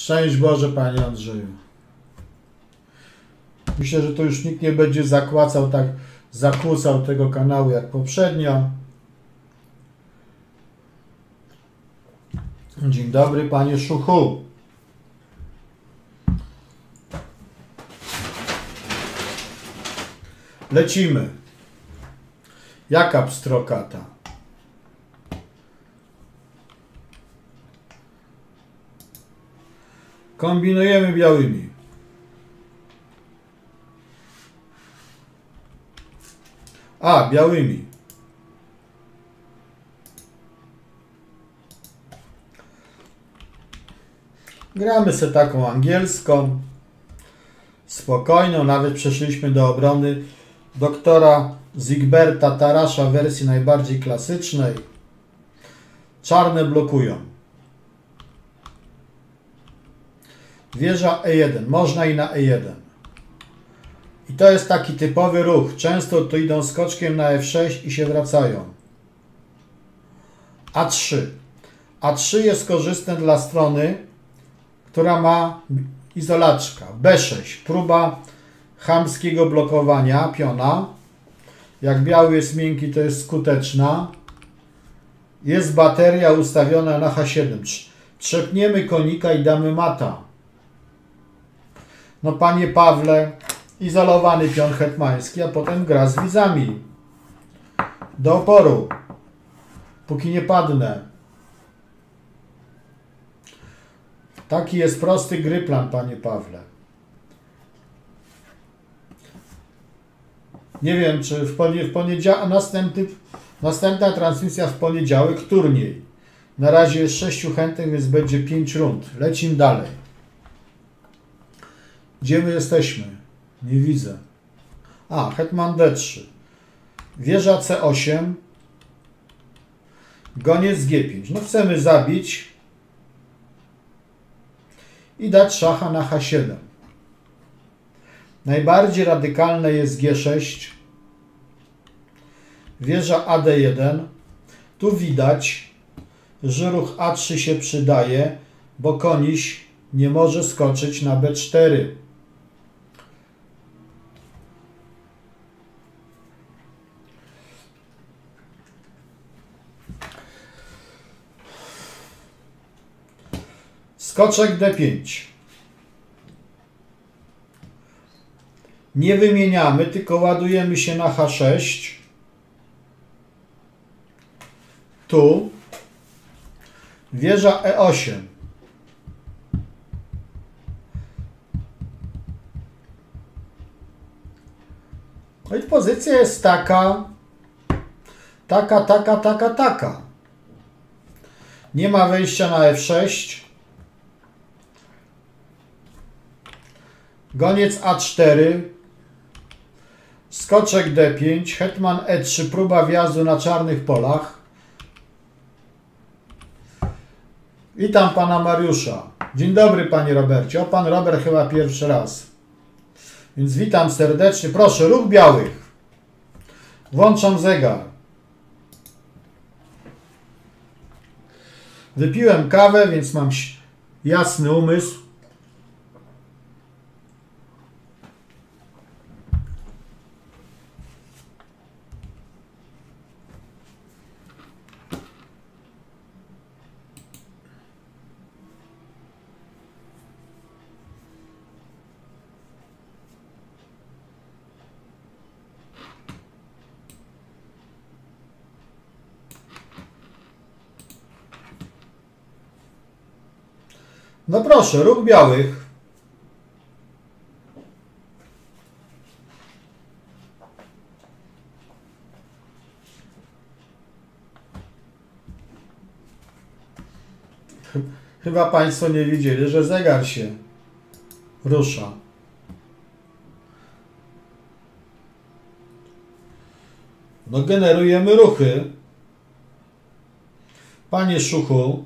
Szczęść Boże, Panie Andrzeju. Myślę, że to już nikt nie będzie zakłacał tak, zakłócał tego kanału jak poprzednio. Dzień dobry, Panie Szuchu. Lecimy. Jaka pstrokata? Kombinujemy białymi. A, białymi. Gramy sobie taką angielską, spokojną, nawet przeszliśmy do obrony doktora Zigberta Tarasza w wersji najbardziej klasycznej. Czarne blokują. Wieża E1. Można i na E1. I to jest taki typowy ruch. Często tu idą skoczkiem na F6 i się wracają. A3. A3 jest korzystne dla strony, która ma izolaczka. B6. Próba chamskiego blokowania piona. Jak biały jest miękki, to jest skuteczna. Jest bateria ustawiona na H7. Trzepniemy konika i damy mata. No panie Pawle, izolowany pion hetmański, a potem gra z widzami. Do oporu. Póki nie padnę. Taki jest prosty gry plan, panie Pawle. Nie wiem, czy w poniedziałek, następny, następna transmisja w poniedziałek, turniej. Na razie jest sześciu chętnych, więc będzie pięć rund. Lecimy dalej. Gdzie my jesteśmy? Nie widzę. A, hetman D3. Wieża C8. Goniec G5. No chcemy zabić i dać szacha na H7. Najbardziej radykalne jest G6. Wieża AD1. Tu widać, że ruch A3 się przydaje, bo koniś nie może skoczyć na B4. Skoczek D5. Nie wymieniamy, tylko ładujemy się na H6. Tu. Wieża E8. No i pozycja jest taka, taka, taka, taka, taka. Nie ma wejścia na F6. Goniec A4, skoczek D5, hetman E3, próba wjazdu na czarnych polach. Witam pana Mariusza. Dzień dobry panie Robercie. O pan Robert chyba pierwszy raz. Więc witam serdecznie. Proszę, ruch białych. Włączam zegar. Wypiłem kawę, więc mam jasny umysł. No proszę, róg białych. Chyba Państwo nie widzieli, że zegar się rusza. No generujemy ruchy. Panie Szuchu,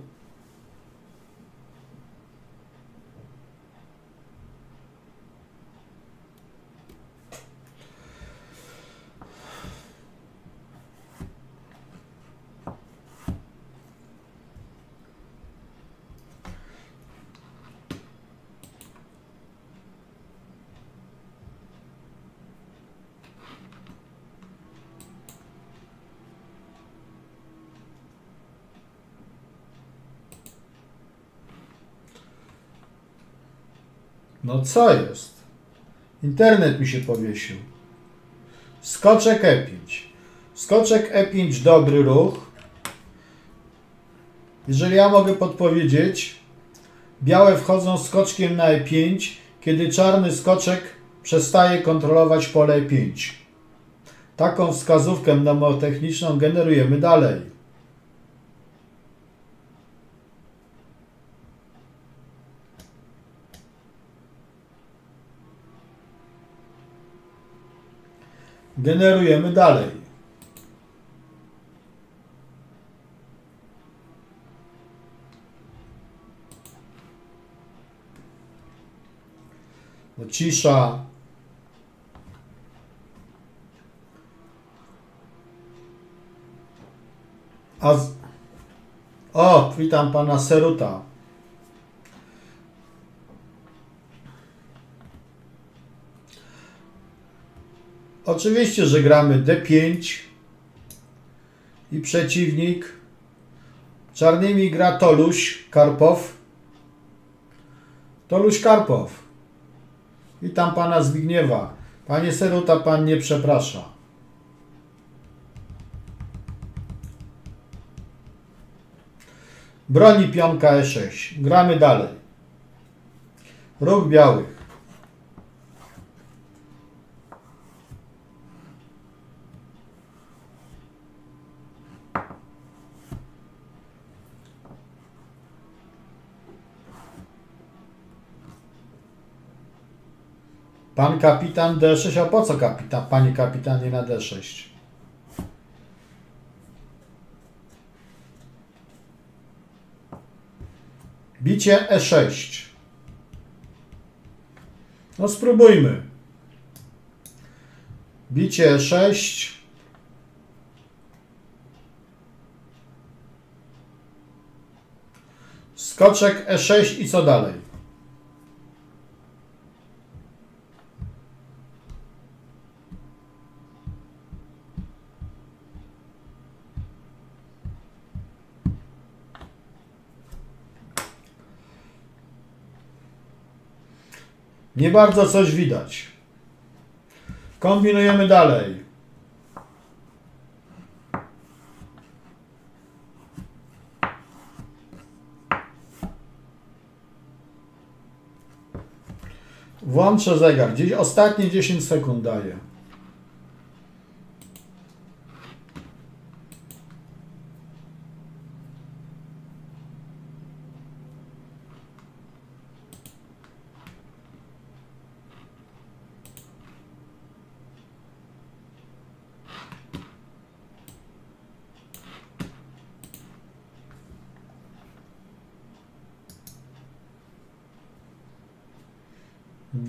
No co jest? Internet mi się powiesił. Skoczek E5. Skoczek E5 dobry ruch. Jeżeli ja mogę podpowiedzieć, białe wchodzą skoczkiem na E5, kiedy czarny skoczek przestaje kontrolować pole E5. Taką wskazówkę mnemotechniczną generujemy dalej. Generujemy dalej. No, cisza. A z... O, witam pana Seruta. Oczywiście, że gramy D5 i przeciwnik czarnymi gra Toluś Karpow. Toluś Karpow. Witam pana Zbigniewa. Panie Seruta, pan nie przeprasza. Broni pionka E6. Gramy dalej. Ruch białych. Pan kapitan D6, a po co kapitan, panie kapitanie na D6? Bicie E6. No spróbujmy. Bicie E6. Skoczek E6 i co dalej? Nie bardzo coś widać. Kombinujemy dalej. Włączę zegar. Gdzieś ostatnie 10 sekund daję.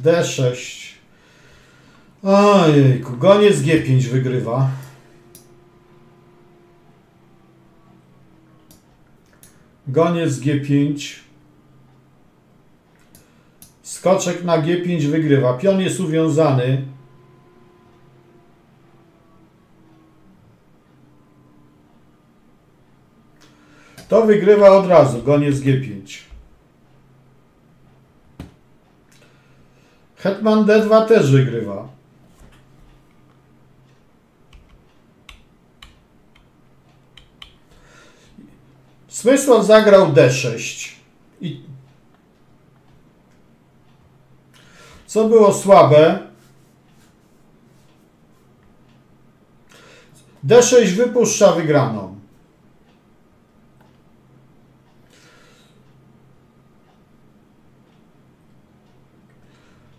D6. Ojejku, goniec G5 wygrywa. Goniec G5. Skoczek na G5 wygrywa. Pion jest uwiązany. To wygrywa od razu. Goniec G5. Hetman D2 też wygrywa. Smysław zagrał D6. I co było słabe, D6 wypuszcza wygraną.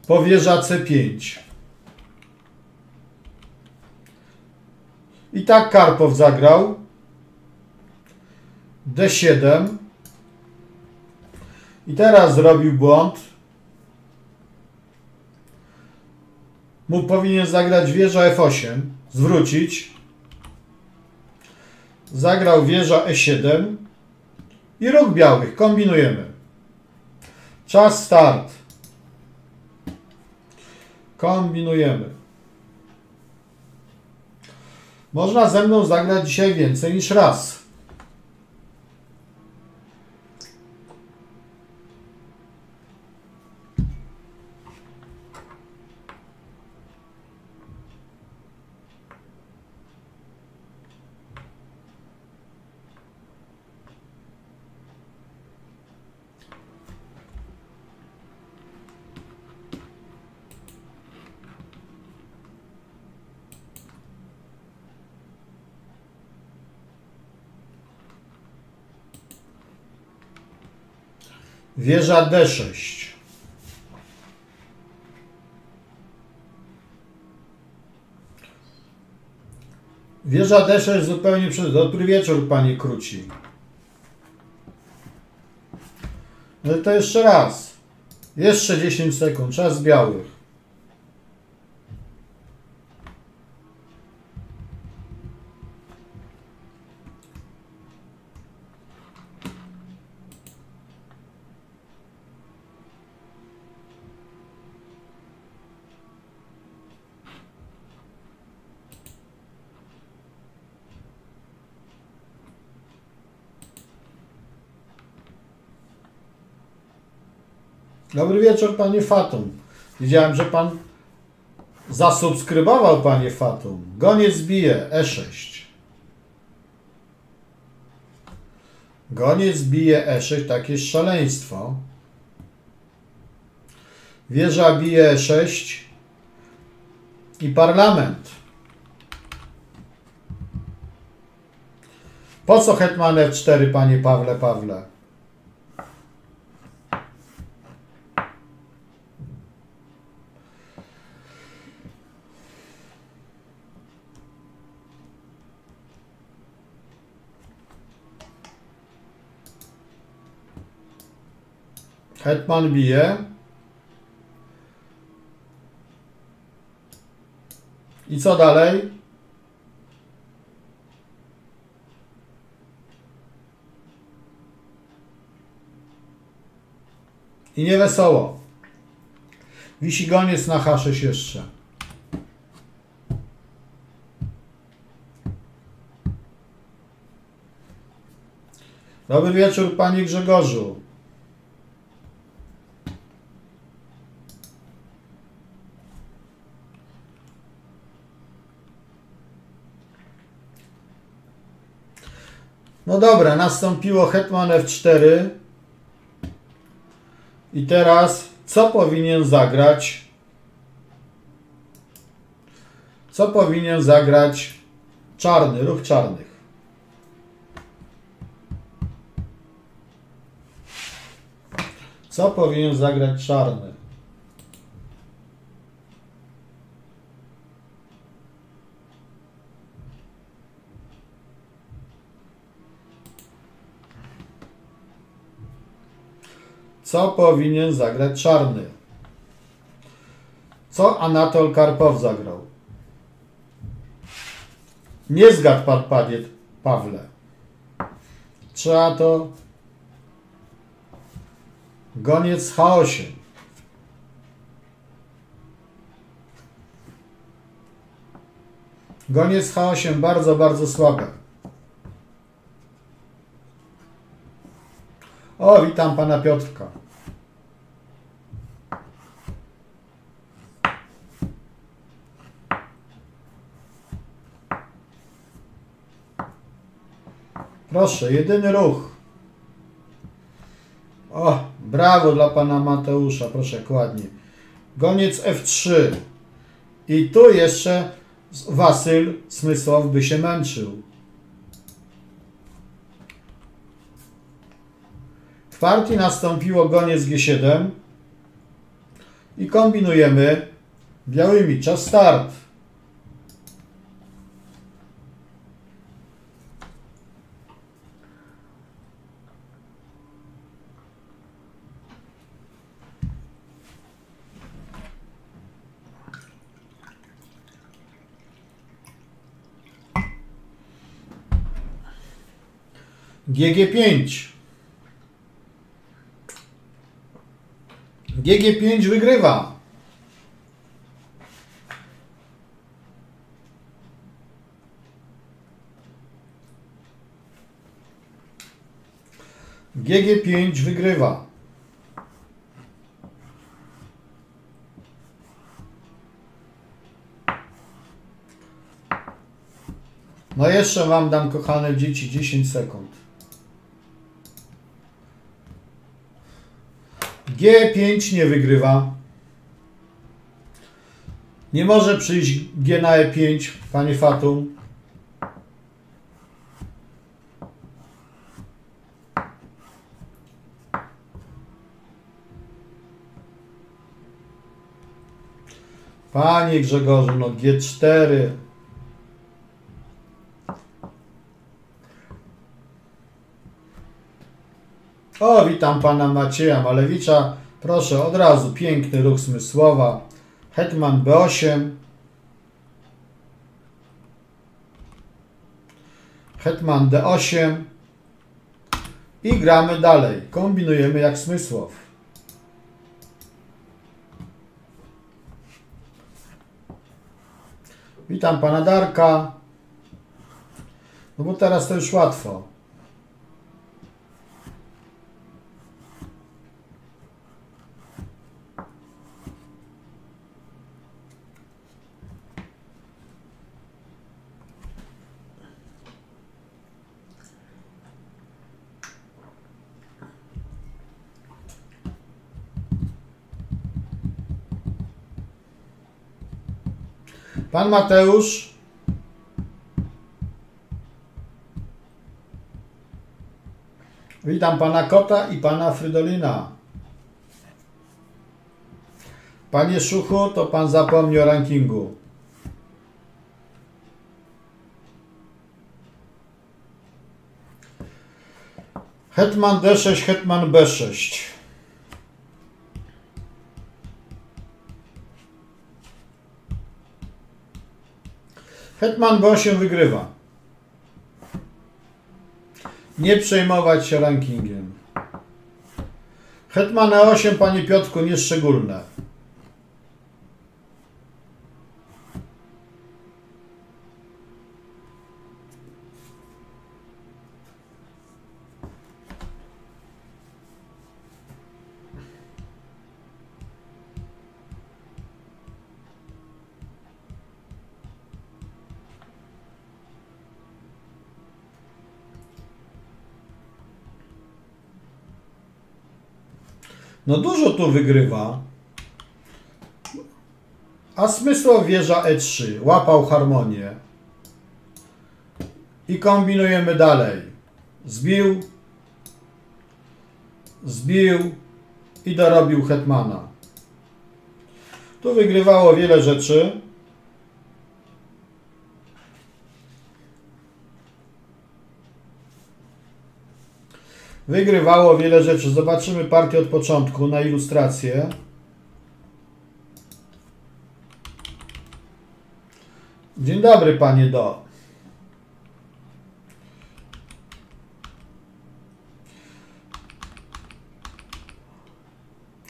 Powierza C5. I tak Karpow zagrał. D7. I teraz zrobił błąd. Mógł powinien zagrać wieża F8, zwrócić. Zagrał wieża E7 i ruch białych. Kombinujemy. Czas start. Kombinujemy. Można ze mną zagrać dzisiaj więcej niż raz. Wieża D6. Wieża D6 zupełnie przez... Dobry wieczór, panie Kruci. No to jeszcze raz. Jeszcze 10 sekund. Czas białych. Dobry wieczór, panie Fatum. Widziałem, że pan zasubskrybował, panie Fatum. Goniec bije E6. Goniec bije E6, takie szaleństwo. Wieża bije E6 i parlament. Po co hetman F4, panie Pawle Pawle? Hetman bije. I co dalej? I nie wesoło. Wisi goniec na H6 jeszcze. Dobry wieczór, panie Grzegorzu. No dobra, nastąpiło Hetman F4. I teraz co powinien zagrać? Co powinien zagrać czarny, ruch czarnych? Co powinien zagrać czarny? Co powinien zagrać czarny? Co Anatol Karpow zagrał? Nie zgadł pan, panie Pawle. Trzeba to... Goniec H8. Goniec H8 bardzo, bardzo słabe. O, witam pana Piotrka. Proszę, jedyny ruch. O, brawo dla pana Mateusza, proszę, kładnie. Goniec F3. I tu jeszcze Wasyl Smysłow by się męczył. W partii nastąpiło goniec G7 i kombinujemy białymi. Czas start. GG5. GG5 wygrywa. GG5 wygrywa. No jeszcze wam dam, kochane dzieci, 10 sekund. G5 nie wygrywa. Nie może przyjść G na E5, panie Fatum. Panie Grzegorzu, no G4. O, witam pana Macieja Malewicza. Proszę, od razu piękny ruch Smysłowa. Hetman B8. Hetman D8. I gramy dalej. Kombinujemy jak Smysłow. Witam pana Darka. No bo teraz to już łatwo. Pan Mateusz. Witam pana Kota i pana Frydolina. Panie Szuchu, to pan zapomni o rankingu. Hetman D6, Hetman B6. Hetman B8 wygrywa. Nie przejmować się rankingiem. Hetman E8, panie Piotrku, nieszczególne. No dużo tu wygrywa. A Smysłow wieża E3. Łapał harmonię. I kombinujemy dalej. Zbił. Zbił. I dorobił Hetmana. Tu wygrywało wiele rzeczy. Wygrywało wiele rzeczy. Zobaczymy partię od początku na ilustrację. Dzień dobry, panie Do.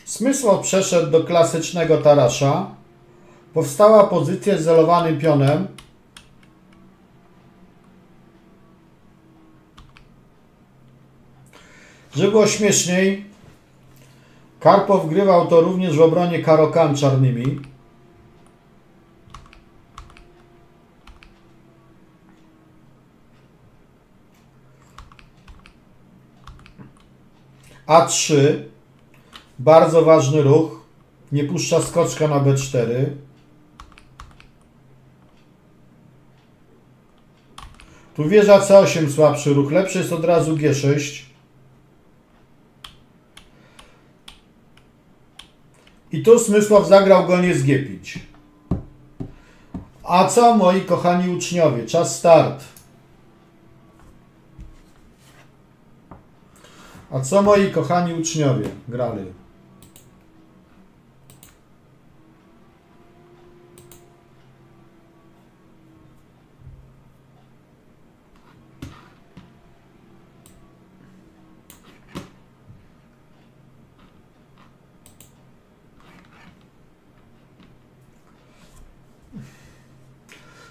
Smysłow przeszedł do klasycznego tarasza. Powstała pozycja z zelowanym pionem. Żeby było śmieszniej, Karpow grywał to również w obronie karokami czarnymi. A3, bardzo ważny ruch, nie puszcza skoczka na B4. Tu wieża C8 słabszy ruch, lepszy jest od razu G6. I tu Smysław zagrał goniec G5. A co moi kochani uczniowie? Czas start. A co moi kochani uczniowie grali?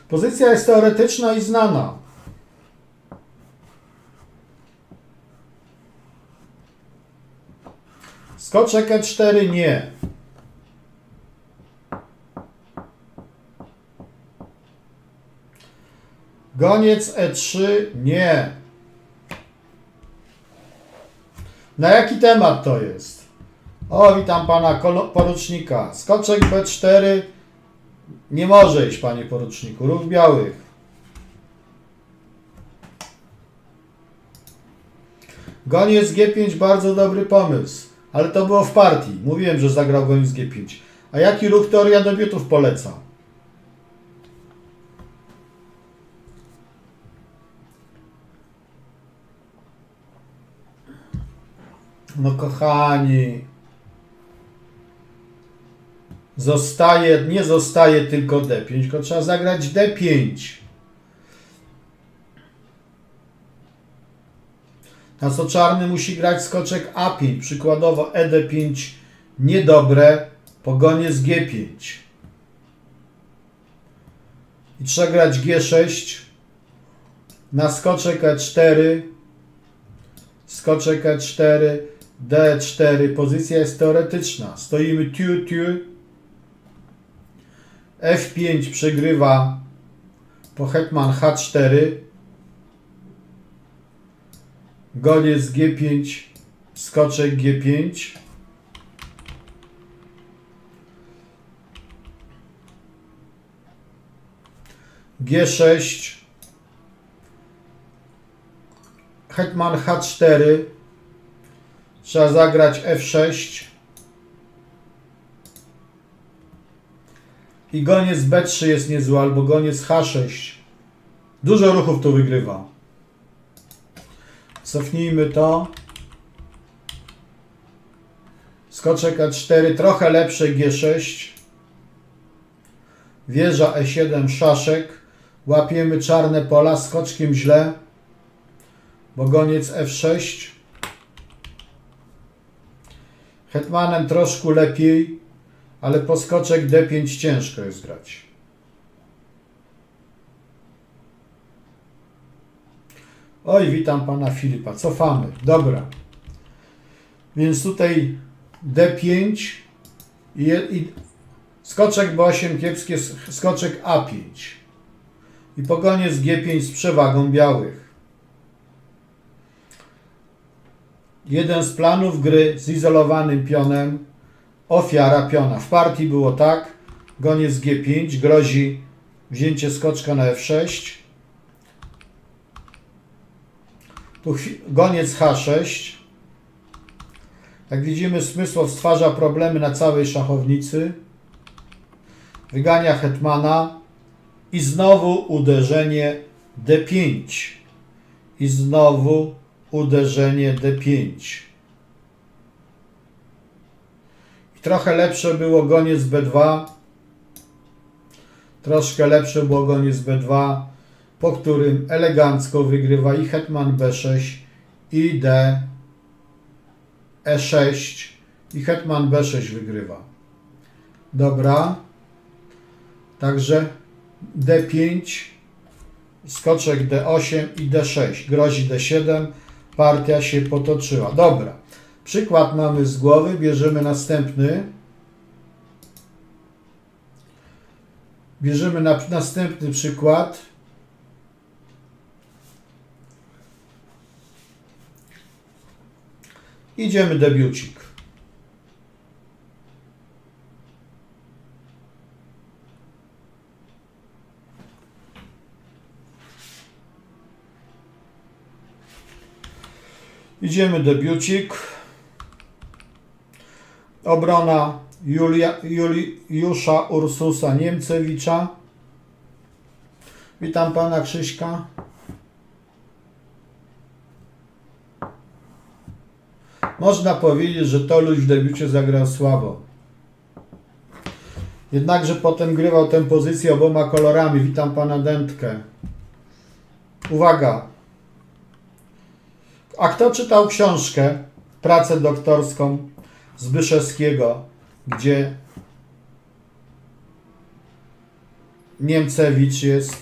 Pozycja jest teoretyczna i znana. Skoczek E4 nie. Goniec E3 nie. Na jaki temat to jest? O, witam pana porucznika. Skoczek B4 nie może iść, panie poruczniku. Ruch białych. Goniec G5 bardzo dobry pomysł, ale to było w partii. Mówiłem, że zagrał goniec G5. A jaki ruch teoria debiutów poleca? No kochani, zostaje, nie zostaje tylko D5, tylko trzeba zagrać D5. Na co czarny musi grać skoczek A5, przykładowo ED5 niedobre, pogonie z G5. I trzeba grać G6 na skoczek E4, skoczek E4, D4. Pozycja jest teoretyczna. Stoimy tiu, tiu. F5 przegrywa po hetman H4. Goniec G5, skoczek G5. G6, hetman H4, trzeba zagrać F6 i goniec B3 jest niezły, albo goniec H6. Dużo ruchów tu wygrywa. Cofnijmy to. Skoczek A4, trochę lepsze G6. Wieża E7, szaszek. Łapiemy czarne pola, skoczkiem źle. Bo goniec F6. Hetmanem troszkę lepiej, ale po skoczek D5 ciężko jest grać. Oj, witam pana Filipa. Cofamy. Dobra. Więc tutaj D5 i, i skoczek B8 kiepskie, skoczek A5. I pogoniec G5 z przewagą białych. Jeden z planów gry z izolowanym pionem, ofiara piona. W partii było tak, goniec G5, grozi wzięcie skoczka na F6, tu goniec H6. Jak widzimy, Smysłow stwarza problemy na całej szachownicy. Wygania hetmana i znowu uderzenie D5. I znowu uderzenie D5. I trochę lepsze było goniec B2. Troszkę lepsze było goniec B2 po którym elegancko wygrywa i hetman b6, i d, e6 i hetman b6 wygrywa. Dobra. Także d5, skoczek d8 i d6. Grozi d7. Partia się potoczyła. Dobra. Przykład mamy z głowy. Bierzemy następny. Bierzemy na, następny przykład. Idziemy debiucik. Idziemy debiucik. Obrona Julia, Juliusza Ursusa Niemcewicza. Witam pana Krzyśka. Można powiedzieć, że Toluś w debiucie zagrał słabo. Jednakże potem grywał tę pozycję oboma kolorami. Witam pana Dętkę. Uwaga. A kto czytał książkę, pracę doktorską Zbyszewskiego, gdzie Niemcewicz jest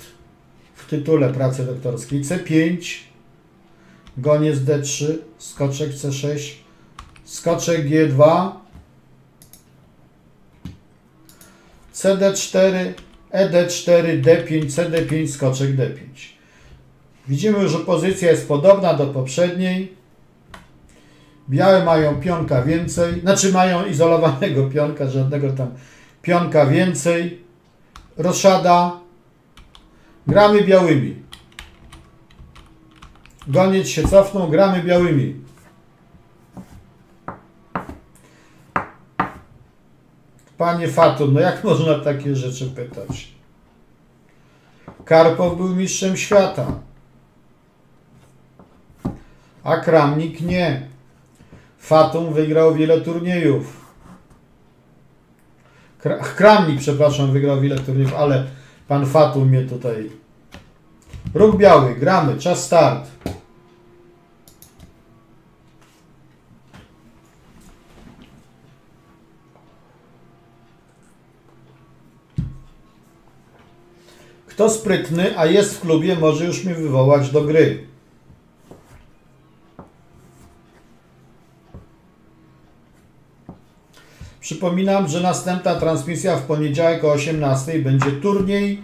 w tytule pracy doktorskiej C5, goniec D3, skoczek C6, skoczek G2, CD4, ED4, D5, CD5, skoczek D5. Widzimy, że pozycja jest podobna do poprzedniej. Białe mają pionka więcej, znaczy mają izolowanego pionka, żadnego tam pionka więcej. Roszada. Gramy białymi. Goniec się cofnął, gramy białymi. Panie Fatum, no jak można takie rzeczy pytać? Karpow był mistrzem świata. A Kramnik nie. Fatum wygrał wiele turniejów. Kra- Kramnik, przepraszam, wygrał wiele turniejów, ale pan Fatum mnie tutaj. Róg biały, gramy, czas start. Kto sprytny, a jest w klubie, może już mnie wywołać do gry. Przypominam, że następna transmisja w poniedziałek o 18 będzie turniej,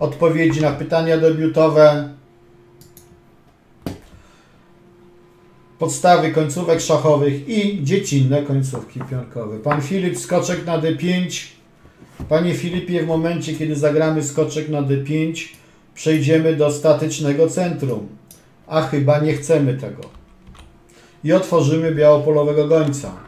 odpowiedzi na pytania debiutowe, podstawy końcówek szachowych i dziecinne końcówki pionkowe. Pan Filip, skoczek na D5. Panie Filipie, w momencie, kiedy zagramy skoczek na D5, przejdziemy do statycznego centrum. A chyba nie chcemy tego. I otworzymy białopolowego gońca.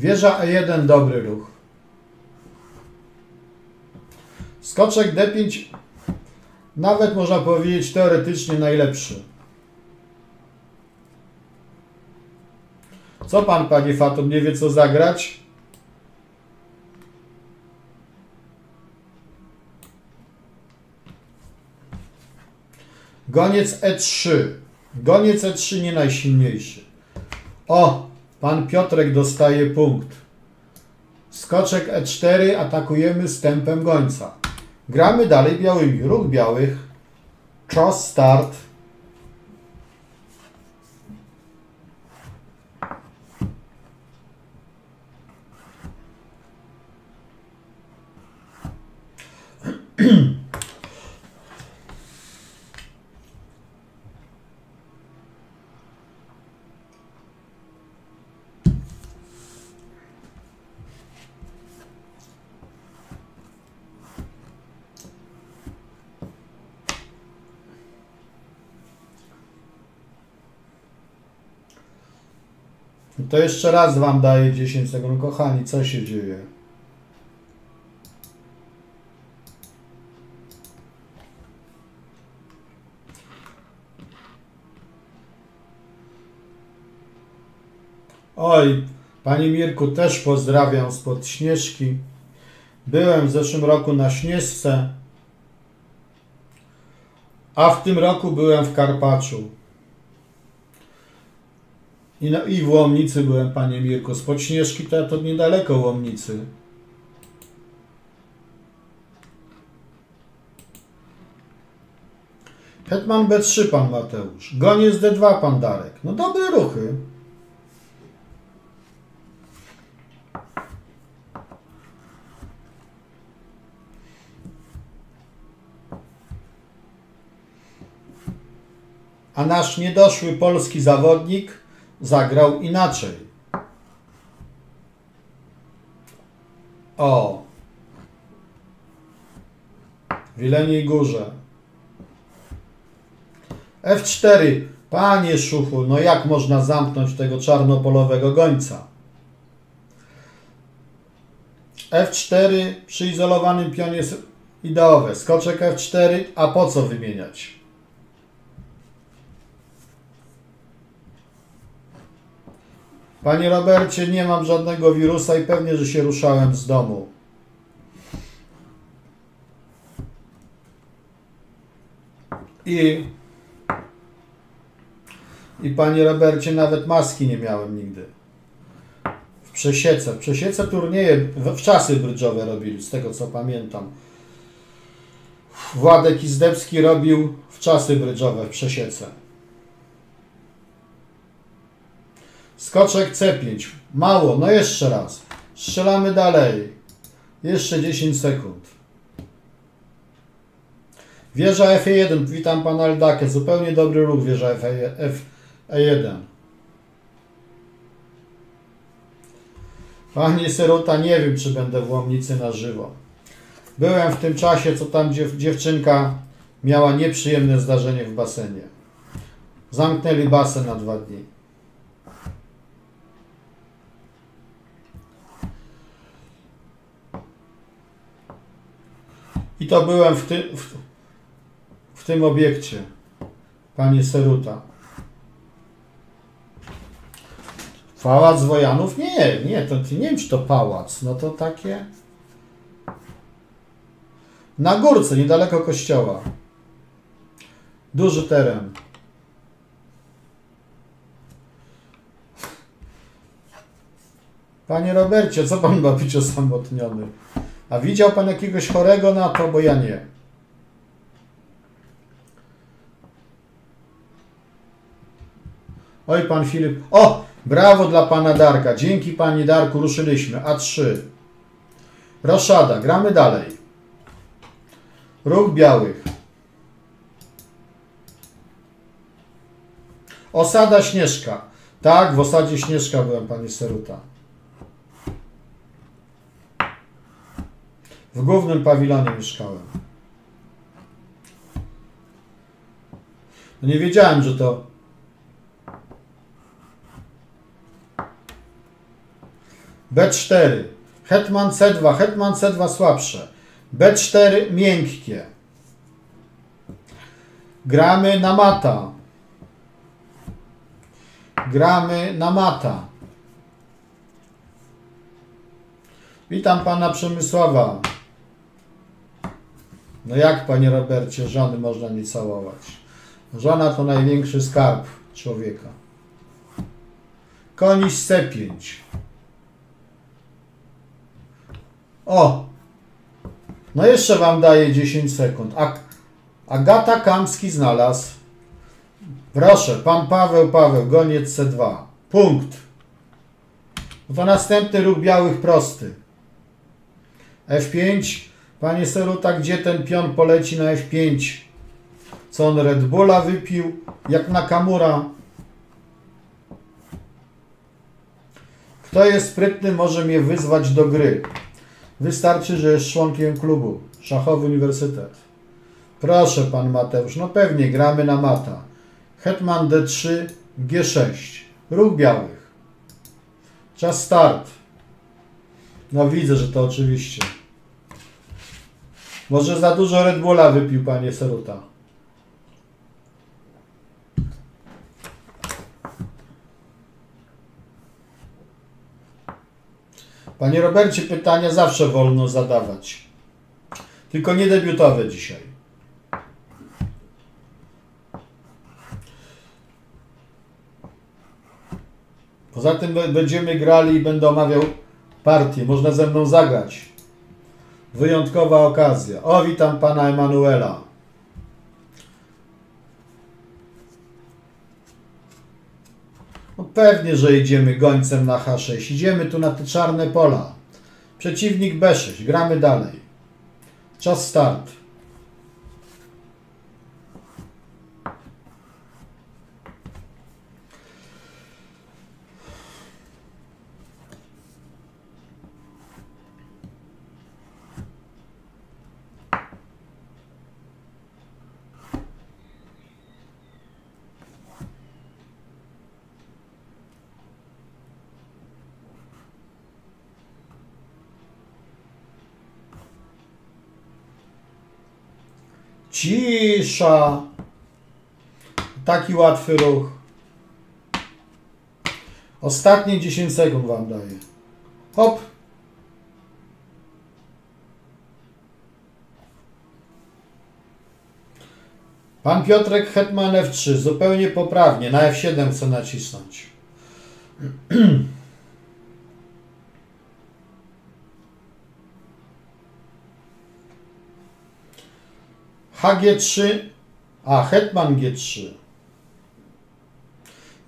Wieża E1 dobry ruch. Skoczek D5 nawet można powiedzieć teoretycznie najlepszy. Co pan, panie Fatum, nie wie co zagrać? Goniec E3. Goniec E3 nie najsilniejszy. O, pan Piotrek dostaje punkt. Skoczek E4 atakujemy z tempem gońca. Gramy dalej białymi. Ruch białych. Czas start. To jeszcze raz Wam daję 10 sekund. Kochani, co się dzieje? Oj, Panie Mirku, też pozdrawiam spod Śnieżki. Byłem w zeszłym roku na Śnieżce, a w tym roku byłem w Karpaczu. I, na, I w Łomnicy byłem, panie Mirku. Spod Śnieżki to, to niedaleko Łomnicy. Hetman B3, pan Mateusz. Goniec D2, pan Darek. No dobre ruchy. A nasz niedoszły polski zawodnik zagrał inaczej. O. W Wileniej Górze. F4. Panie Szuchu, no jak można zamknąć tego czarnopolowego gońca? F4 przy izolowanym pionie ideowe. Skoczek F4, a po co wymieniać? Panie Robercie, nie mam żadnego wirusa i pewnie, że się ruszałem z domu. I, i panie Robercie, nawet maski nie miałem nigdy. W Przesiece. W Przesiece turnieje w, w czasy brydżowe robili, z tego co pamiętam. Władek Izdebski robił w czasy brydżowe w Przesiece. Skoczek C5. Mało, no jeszcze raz. Strzelamy dalej. Jeszcze 10 sekund. Wieża F1. Witam pana Eldakę. Zupełnie dobry ruch wieża F1. Panie Serota, nie wiem, czy będę w Łomnicy na żywo. Byłem w tym czasie, co tam dziew dziewczynka miała nieprzyjemne zdarzenie w basenie. Zamknęli basen na dwa dni. To byłem w, ty, w, w tym obiekcie, panie Seruta. Pałac Wojanów? Nie, nie, to nie wiem, czy to pałac. No to takie... Na górce, niedaleko kościoła. Duży teren. Panie Robercie, co pan ma być osamotniony? A widział pan jakiegoś chorego na to, bo ja nie. Oj, pan Filip. O! Brawo dla pana Darka. Dzięki pani Darku ruszyliśmy. A3. Roszada. Gramy dalej. Róg białych. Osada Śnieżka. Tak, w osadzie Śnieżka byłem, pani Seruta. W głównym pawilonie mieszkałem. No nie wiedziałem, że to B4. Hetman C2. Hetman C2 słabsze. B4 miękkie. Gramy na mata. Gramy na mata. Witam pana Przemysława. No jak, panie Robercie, żony można nie całować? Żona to największy skarb człowieka. Koniś C5. O! No jeszcze wam daję 10 sekund. Ag Agata Kamski znalazł. Proszę, pan Paweł Paweł, goniec C2. Punkt. No to następny ruch białych prosty. F5. Panie Seruta, gdzie ten pion poleci na F5? Co on Red Bulla wypił? Jak Nakamura. Kto jest sprytny, może mnie wyzwać do gry. Wystarczy, że jest członkiem klubu. Szachowy Uniwersytet. Proszę, pan Mateusz. No pewnie, gramy na mata. Hetman D3, G6. Ruch białych. Czas start. No widzę, że to oczywiście. Może za dużo Red Bulla wypił, panie Seruta. Panie Robercie, pytania zawsze wolno zadawać. Tylko nie debiutowe dzisiaj. Poza tym będziemy grali i będę omawiał partię. Można ze mną zagrać. Wyjątkowa okazja. O, witam pana Emanuela. No pewnie, że idziemy gońcem na H6. Idziemy tu na te czarne pola. Przeciwnik B6. Gramy dalej. Czas start. Cisza. Taki łatwy ruch. Ostatnie 10 sekund Wam daję. Hop. Pan Piotrek Hetman F3. Zupełnie poprawnie. Na F7 chcę nacisnąć. HG3, a hetman G3.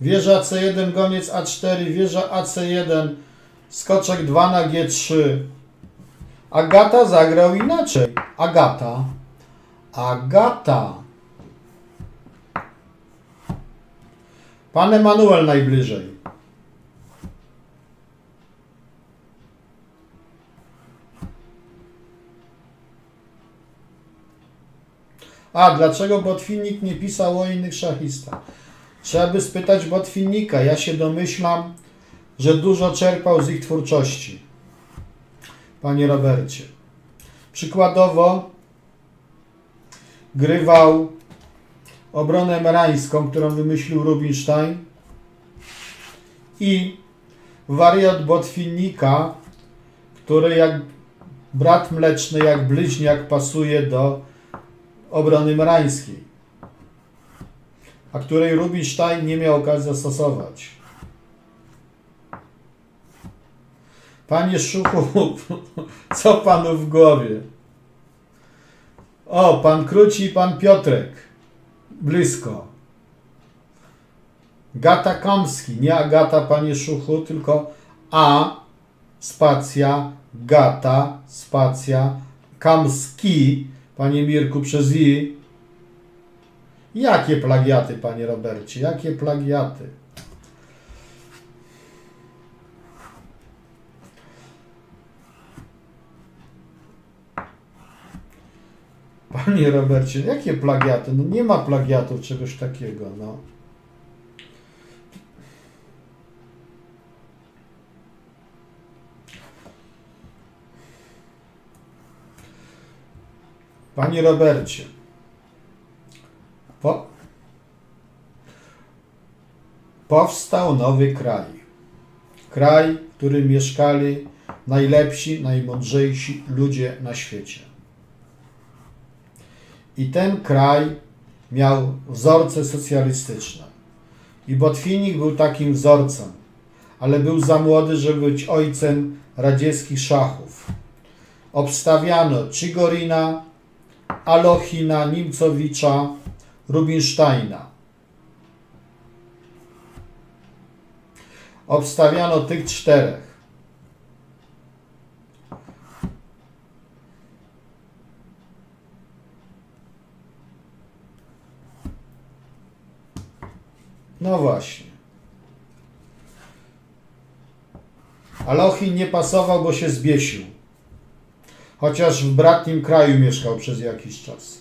Wieża C1, goniec A4, wieża AC1, skoczek 2 na G3. Agata zagrał inaczej. Agata. Agata. Pan Emanuel najbliżej. A, dlaczego Botwinnik nie pisał o innych szachistach? Trzeba by spytać Botwinnika. Ja się domyślam, że dużo czerpał z ich twórczości. Panie Robercie. Przykładowo grywał obronę merańską, którą wymyślił Rubinstein i wariant Botwinnika, który jak brat mleczny, jak bliźniak pasuje do obrony merańskiej, a której Rubinstein nie miał okazji zastosować. Panie Szuchu, co panu w głowie? O, pan Kruci i pan Piotrek. Blisko. Gata Kamski, nie Agata, panie Szuchu, tylko A, spacja, Gata, spacja, Kamski, panie Mirku, przez I. Jakie plagiaty, panie Robercie, jakie plagiaty? Panie Robercie, jakie plagiaty? No nie ma plagiatów czegoś takiego, no. Panie Robercie, po... powstał nowy kraj. Kraj, w którym mieszkali najlepsi, najmądrzejsi ludzie na świecie. I ten kraj miał wzorce socjalistyczne. I Botwinik był takim wzorcem, ale był za młody, żeby być ojcem radzieckich szachów. Obstawiano Czigorina, Alochina, Nimcowicza, Rubinsteina. Obstawiano tych czterech. No właśnie. Alochin nie pasował, bo się zbiesił. Chociaż w bratnim kraju mieszkał przez jakiś czas.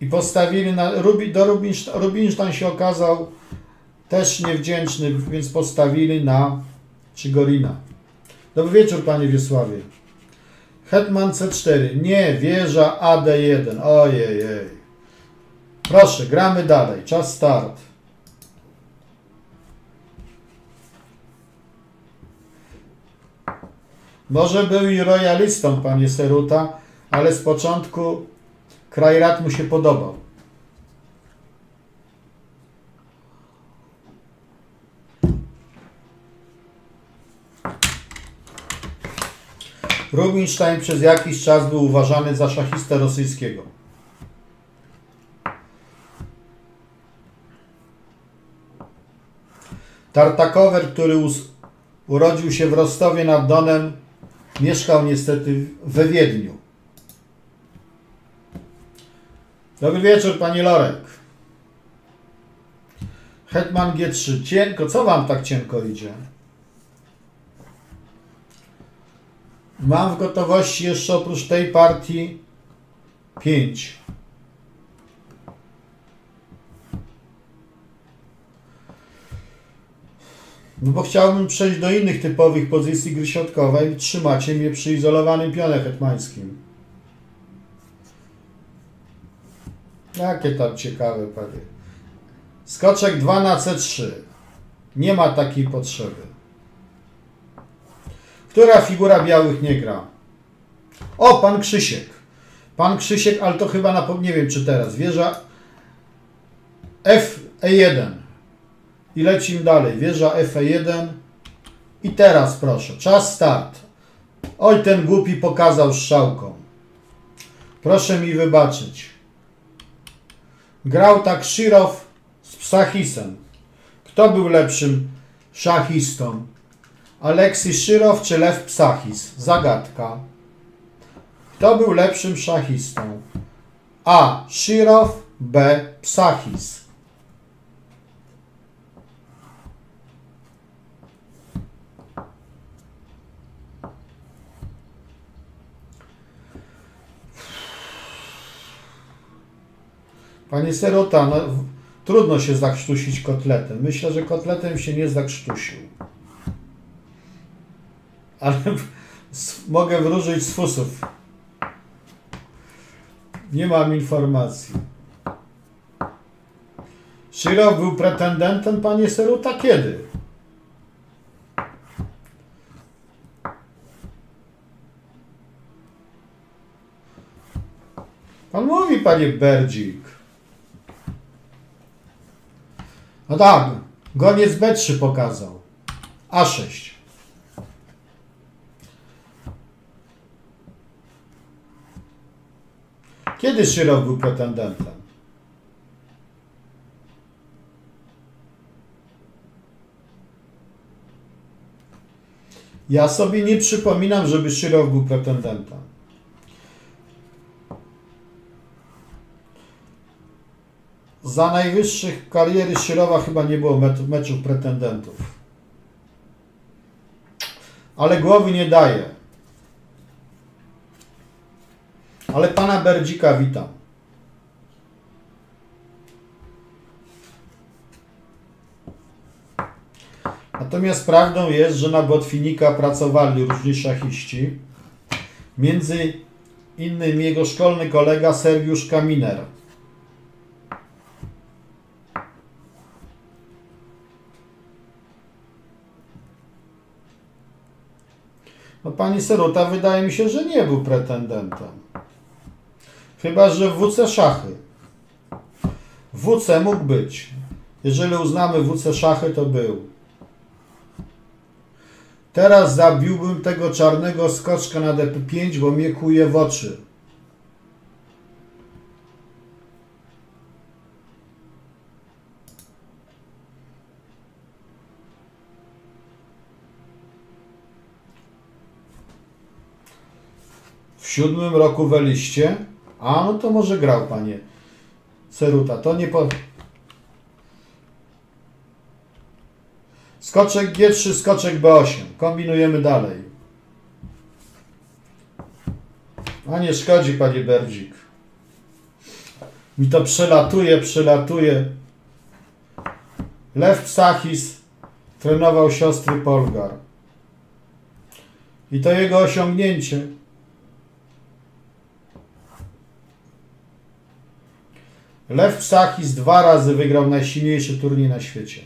I postawili na. Do Rubinstein, Rubinstein się okazał też niewdzięczny, więc postawili na Czygorina. Dobry wieczór, panie Wiesławie. Hetman C4. Nie, wieża AD1. Ojej. Proszę, gramy dalej. Czas start. Może był i royalistą, panie Seruta, ale z początku kraj rad mu się podobał. Rubinstein przez jakiś czas był uważany za szachistę rosyjskiego. Tartakower, który urodził się w Rostowie nad Donem, mieszkał niestety we Wiedniu. Dobry wieczór, panie Lorek. Hetman G3. Cienko. Co wam tak cienko idzie? Mam w gotowości jeszcze oprócz tej partii 5. No bo chciałbym przejść do innych typowych pozycji gry środkowej. Trzymacie mnie przy izolowanym pionie hetmańskim. Jakie tam ciekawe, panie. Skoczek 2 na C3. Nie ma takiej potrzeby. Która figura białych nie gra? O, pan Krzysiek. Pan Krzysiek, ale to chyba na... Nie wiem, czy teraz. Wieża F E1. I lecimy dalej. Wieża F1. I teraz proszę, czas start. Oj, ten głupi pokazał strzałką. Proszę mi wybaczyć. Grał tak Shirow z Psachisem. Kto był lepszym szachistą? Aleksy Szyrow czy Lew Psachis? Zagadka. Kto był lepszym szachistą? A. Szyrow, B. Psachis. Panie Serota, no, trudno się zakrztusić kotletem. Myślę, że kotletem się nie zakrztusił. Ale mogę wróżyć z fusów. Nie mam informacji. Szyrow był pretendentem, panie Seruta, kiedy? Pan mówi, panie Berdzik. No tak, goniec B3 pokazał. A6. Kiedy Szyrow był pretendentem? Ja sobie nie przypominam, żeby Szyrow był pretendentem. Za najwyższych kariery Szyrowa chyba nie było mecz- meczów pretendentów. Ale głowy nie daje. Ale pana Berdzika witam. Natomiast prawdą jest, że na Botwinika pracowali różni szachiści. Między innymi jego szkolny kolega Sergiusz Kaminer. No pani Seruta wydaje mi się, że nie był pretendentem. Chyba, że w WC szachy. WC mógł być. Jeżeli uznamy WC szachy, to był. Teraz zabiłbym tego czarnego skoczka na DP5, bo mnie kuje w oczy. Siódmym roku weliście? A, no to może grał, panie Ceruta. To nie po... Skoczek G3, skoczek B8. Kombinujemy dalej. A nie szkodzi, panie Berdzik. Mi to przelatuje, przelatuje. Lew Psachis trenował siostry Polgar. I to jego osiągnięcie. Lew Psachis dwa razy wygrał najsilniejszy turniej na świecie.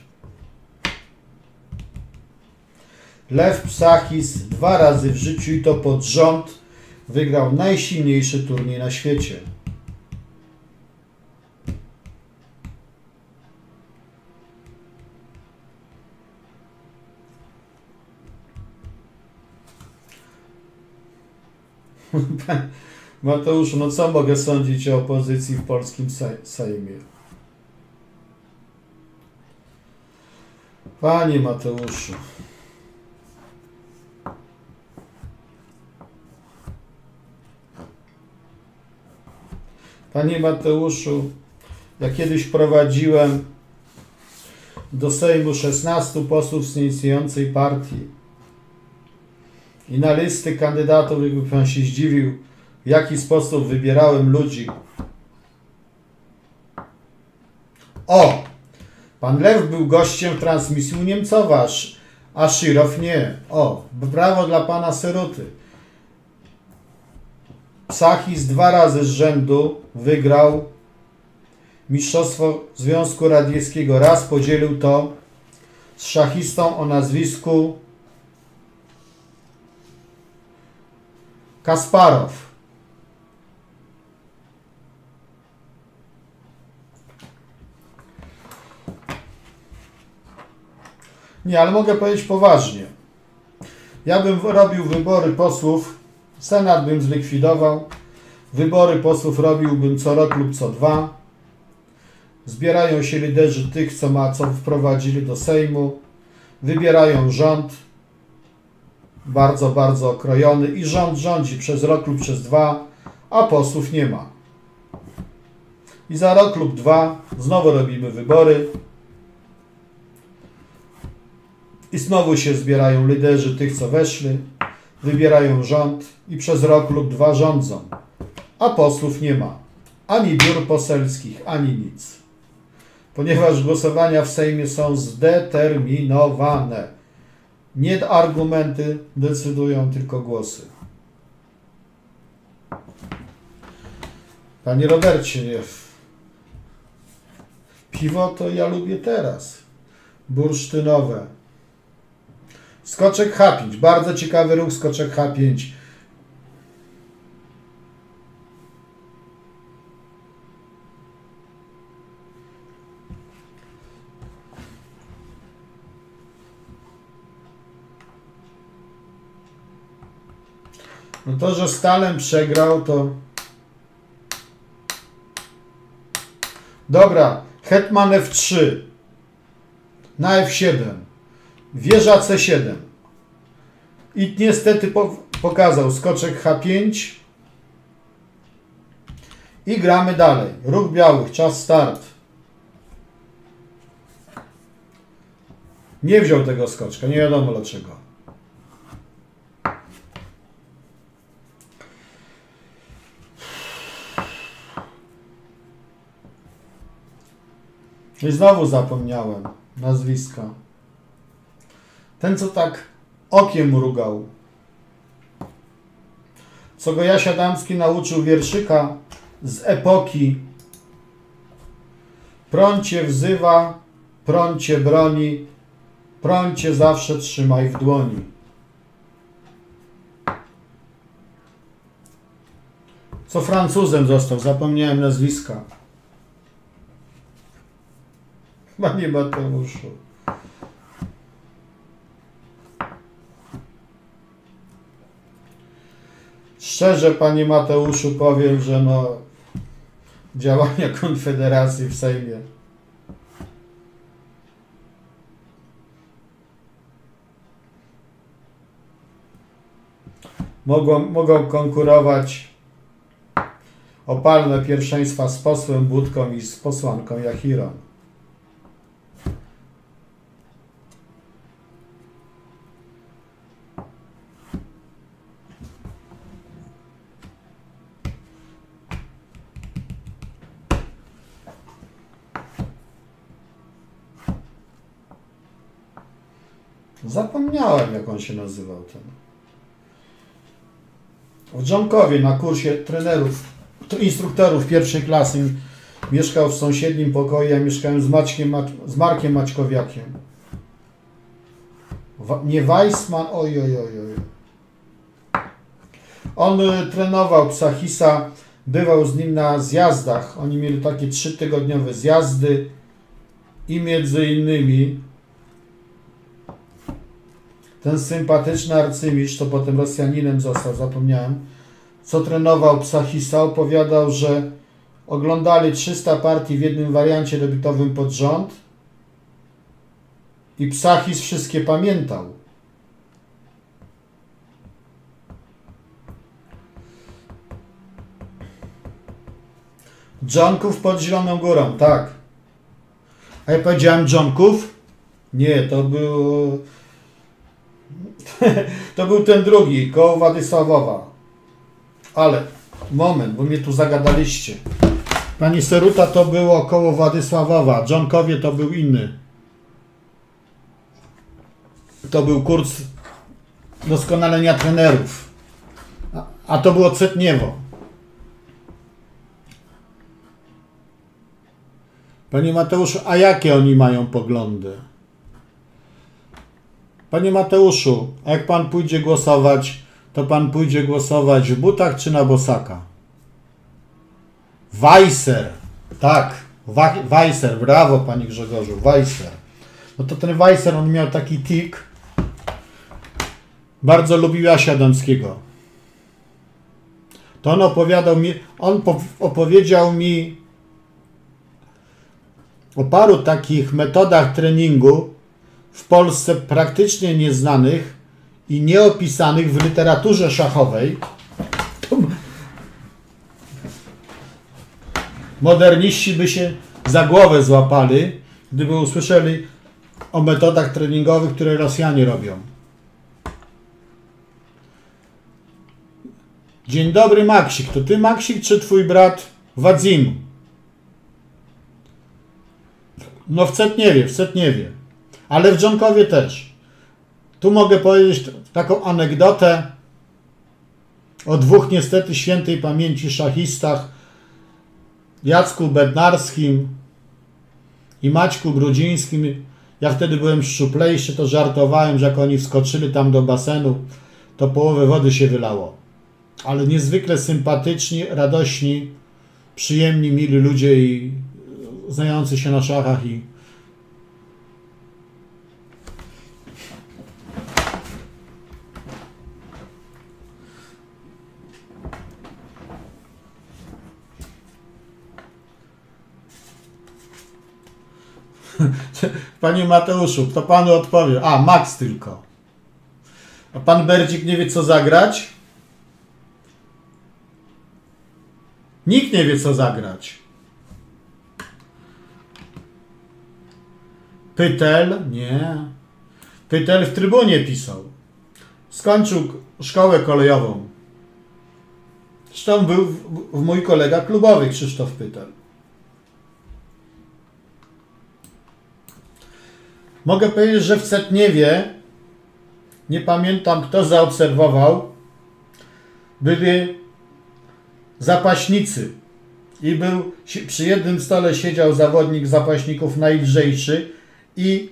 Lew Psachis dwa razy w życiu i to pod rząd wygrał najsilniejszy turniej na świecie. Mateusz, no co mogę sądzić o opozycji w polskim sej- Sejmie? Panie Mateuszu. Panie Mateuszu, ja kiedyś prowadziłem do Sejmu 16 posłów z inicjującej partii. I na listy kandydatów, jakby pan się zdziwił, w jaki sposób wybierałem ludzi. O! Pan Lew był gościem transmisji u Niemcowa, a Szyrow nie. O, brawo dla pana Seruty. Psachis dwa razy z rzędu wygrał Mistrzostwo Związku Radzieckiego. Raz podzielił to z szachistą o nazwisku Kasparow. Nie, ale mogę powiedzieć poważnie. Ja bym robił wybory posłów, Senat bym zlikwidował, wybory posłów robiłbym co rok lub co dwa. Zbierają się liderzy tych, co ma, co wprowadzili do Sejmu, wybierają rząd, bardzo, bardzo okrojony i rząd rządzi przez rok lub przez dwa, a posłów nie ma. I za rok lub dwa znowu robimy wybory i znowu się zbierają liderzy tych, co weszli, wybierają rząd i przez rok lub dwa rządzą, a posłów nie ma. Ani biur poselskich, ani nic. Ponieważ głosowania w Sejmie są zdeterminowane. Nie argumenty decydują, tylko głosy. Panie Robercie. Piwo to ja lubię teraz. Bursztynowe. Skoczek H5. Bardzo ciekawy ruch skoczek H5. No to, że Stalem przegrał, to... Dobra, Hetman F3 na F7, wieża C7 i niestety po, pokazał skoczek H5 i gramy dalej. Ruch białych, czas start. Nie wziął tego skoczka, nie wiadomo dlaczego. I znowu zapomniałem nazwiska. Ten, co tak okiem mrugał. Co go Jasia Damski nauczył wierszyka z epoki. Prącie wzywa, prącie broni, prącie zawsze trzymaj w dłoni. Co Francuzem został, zapomniałem nazwiska. Panie Mateuszu. Szczerze, Panie Mateuszu, powiem, że no działania Konfederacji w Sejmie mogą, mogą konkurować opalne pierwszeństwa z posłem Budką i z posłanką Jachirą. Zapomniałem, jak on się nazywał ten. W Dżonkowie na kursie trenerów, instruktorów pierwszej klasy mieszkał w sąsiednim pokoju, ja mieszkałem z, Maćkiem, z Markiem Maćkowiakiem. Nie Weissman, oj, oj, oj, oj. On y, trenował Psachisa, bywał z nim na zjazdach. Oni mieli takie trzytygodniowe zjazdy i między innymi ten sympatyczny arcymistrz, to potem Rosjaninem został, zapomniałem, co trenował Psachisa, opowiadał, że oglądali 300 partii w jednym wariancie debiutowym pod rząd i Psachis wszystkie pamiętał. Dżonków pod Zieloną Górą, tak. A ja powiedziałem Dżonków? Nie, to był to był ten drugi, koło Władysławowa. Ale, moment, bo mnie tu zagadaliście. Pani Seruta to było koło Władysławowa, Johnkowie to był inny. To był kurs doskonalenia trenerów. A, a to było Cetniewo. Panie Mateuszu, a jakie oni mają poglądy? Panie Mateuszu, jak pan pójdzie głosować, to pan pójdzie głosować w butach czy na bosaka? Weiser. Tak, Weiser, brawo Pani Grzegorzu, Weiser. No to ten Weiser, on miał taki tik, bardzo lubił Jasia Dąckiego. To on opowiadał mi, on opowiedział mi o paru takich metodach treningu w Polsce praktycznie nieznanych i nieopisanych w literaturze szachowej. Moderniści by się za głowę złapali, gdyby usłyszeli o metodach treningowych, które Rosjanie robią. Dzień dobry, Maksik. To ty, Maksik, czy twój brat Wadzim? No w Cetniewie, w Cetniewie. Ale w Dżonkowie też. Tu mogę powiedzieć taką anegdotę o dwóch niestety świętej pamięci szachistach. Jacku Bednarskim i Maćku Grudzińskim. Ja wtedy byłem szczuplejszy, to żartowałem, że jak oni wskoczyli tam do basenu, to połowę wody się wylało. Ale niezwykle sympatyczni, radośni, przyjemni, mili ludzie i znający się na szachach i Panie Mateuszu, to panu odpowie. A, Max tylko. A pan Berdzik nie wie, co zagrać? Nikt nie wie, co zagrać. Pytel? Nie. Pytel w trybunie pisał. Skończył szkołę kolejową. Zresztą był w, w mój kolega klubowy Krzysztof Pytel. Mogę powiedzieć, że w Cetniewie, nie pamiętam kto zaobserwował, byli zapaśnicy. I był, przy jednym stole siedział zawodnik zapaśników najlżejszy i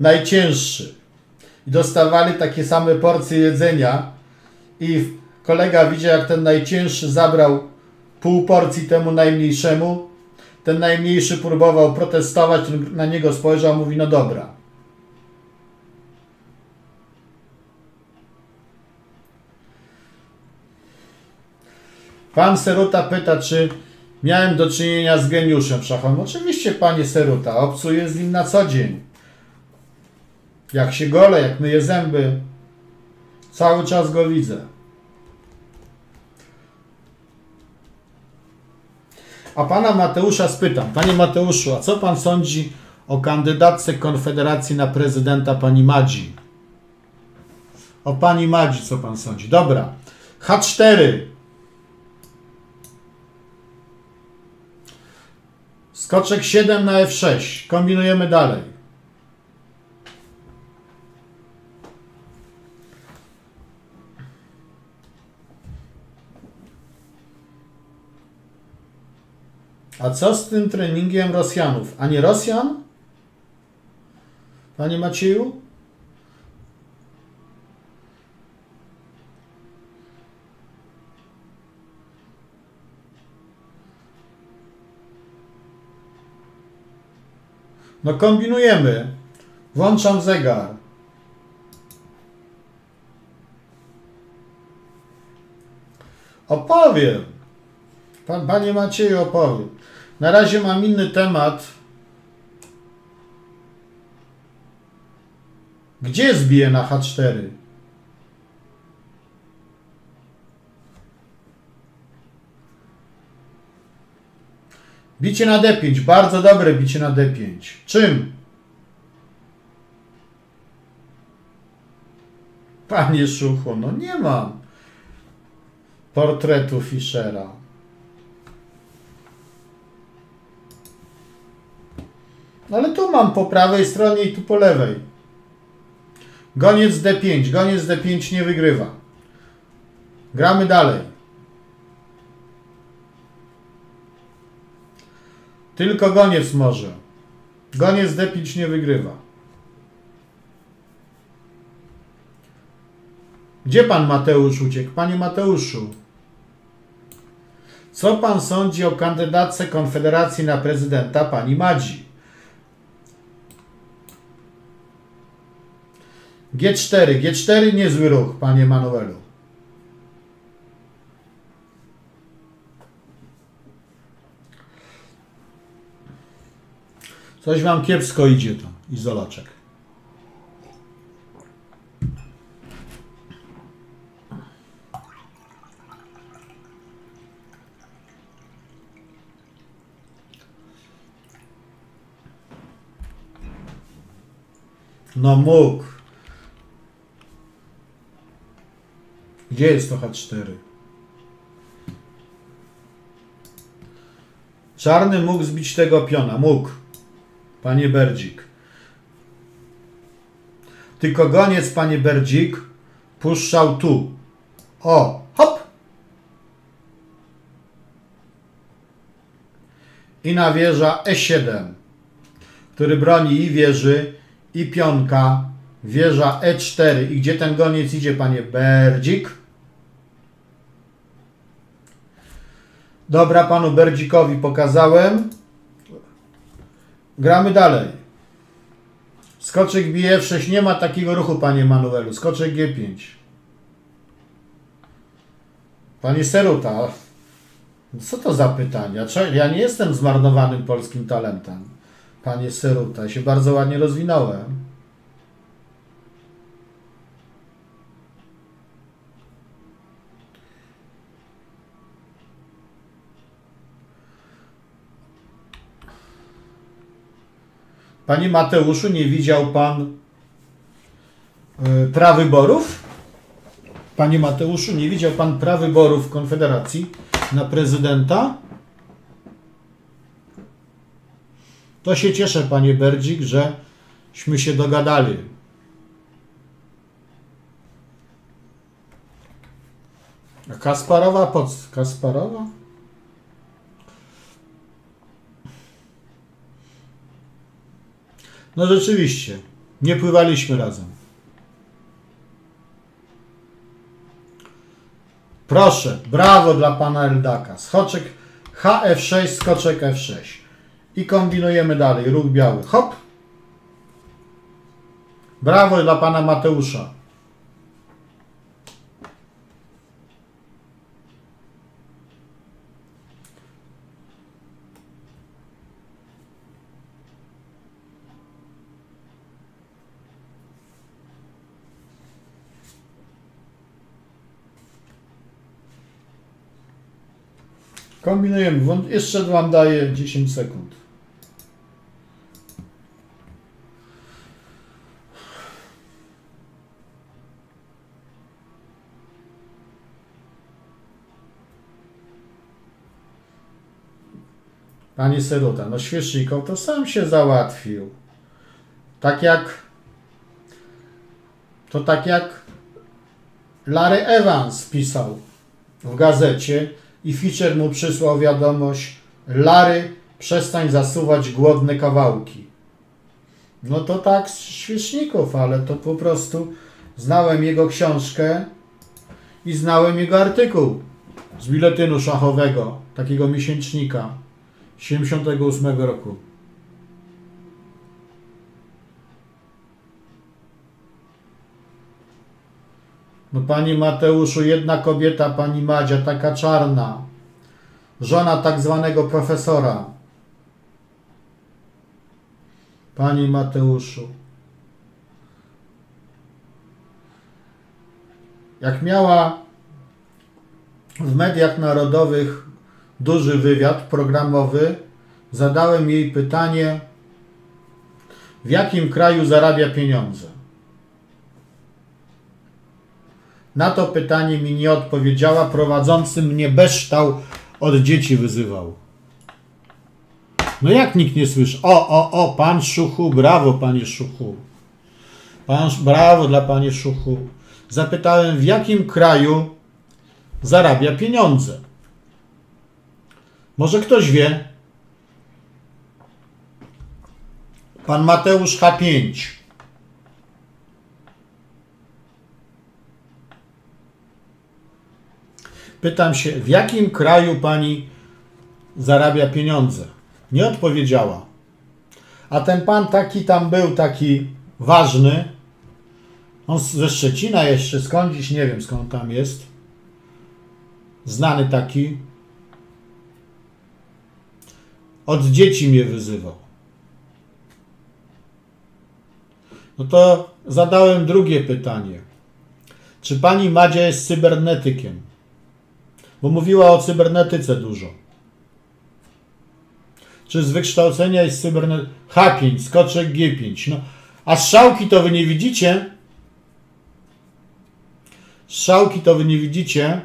najcięższy. I dostawali takie same porcje jedzenia i kolega widział, jak ten najcięższy zabrał pół porcji temu najmniejszemu. Ten najmniejszy próbował protestować, na niego spojrzał, mówi, no dobra. Pan Seruta pyta, czy miałem do czynienia z geniuszem szachowym. Oczywiście, panie Seruta, obcuję z nim na co dzień. Jak się gole, jak myję zęby, cały czas go widzę. A pana Mateusza spytam, panie Mateuszu, a co pan sądzi o kandydatce Konfederacji na prezydenta pani Madzi? O pani Madzi, co pan sądzi? Dobra. H4. Skoczek 7 na F6. Kombinujemy dalej. A co z tym treningiem Rosjanów? A nie Rosjan? Panie Macieju? No kombinujemy. Włączam zegar. Opowiem. Pan, panie Macieju, opowiem. Na razie mam inny temat. Gdzie zbiję na H4? Bicie na D5. Bardzo dobre bicie na D5. Czym? Panie Szuchu, no nie mam portretu Fischera. Ale tu mam po prawej stronie i tu po lewej. Goniec D5. Goniec D5 nie wygrywa. Gramy dalej. Tylko goniec może. Goniec D5 nie wygrywa. Gdzie pan Mateusz uciekł? Panie Mateuszu, co pan sądzi o kandydatce Konfederacji na prezydenta pani Madzi? G4. G4 niezły ruch, panie Manuelu. Coś wam kiepsko idzie tam, izolaczek. No mógł. Gdzie jest to H4? Czarny mógł zbić tego piona. Mógł. Panie Berdzik. Tylko goniec, panie Berdzik, puszczał tu. O, hop! I na wieża E7, który broni i wieży, i pionka, wieża E4. I gdzie ten goniec idzie, panie Berdzik? Dobra, panu Berdzikowi pokazałem. Gramy dalej. Skoczek bije F6. Nie ma takiego ruchu, panie Manuelu. Skoczek G5. Panie Seruta, co to za pytania? Ja nie jestem zmarnowanym polskim talentem. Panie Seruta, ja się bardzo ładnie rozwinąłem. Panie Mateuszu, nie widział pan y, prawyborów? Panie Mateuszu, nie widział pan prawyborów Konfederacji na prezydenta? To się cieszę, panie Berdzik, żeśmy się dogadali. Kasparowa po co? Kasparowa? No rzeczywiście, nie pływaliśmy razem. Proszę, brawo dla pana Eldaka. Skoczek HF6, skoczek F6. I kombinujemy dalej. Ruch biały. Hop. Brawo dla pana Mateusza. Kombinujemy. Jeszcze wam daję 10 sekund. Panie Seruta, no świeczniką to sam się załatwił. Tak jak to tak jak Larry Evans pisał w gazecie i Fischer mu przysłał wiadomość Larry, przestań zasuwać głodne kawałki. No to tak z świeczników, ale to po prostu znałem jego książkę i znałem jego artykuł z biletynu szachowego, takiego miesięcznika 78 roku. No pani Mateuszu, jedna kobieta, pani Madzia, taka czarna, żona tak zwanego profesora. Pani Mateuszu. Jak miała w mediach narodowych duży wywiad programowy, zadałem jej pytanie, w jakim kraju zarabia pieniądze. Na to pytanie mi nie odpowiedziała, prowadzący mnie beształ od dzieci wyzywał. No jak nikt nie słyszy? O, o, o, pan Szuchu, brawo panie Szuchu. Pan, brawo dla panie Szuchu. Zapytałem, w jakim kraju zarabia pieniądze. Może ktoś wie? Pan Mateusz H5. Pytam się, w jakim kraju pani zarabia pieniądze? Nie odpowiedziała. A ten pan taki tam był, taki ważny, On ze Szczecina jeszcze, skądś, nie wiem skąd tam jest. Znany taki. Od dzieci mnie wyzywał. No to zadałem drugie pytanie. Czy pani Madzia jest cybernetykiem? Bo mówiła o cybernetyce dużo. Czy z wykształcenia jest cybernetyk? H5, skoczek G5. No, a strzałki to wy nie widzicie? Strzałki to wy nie widzicie?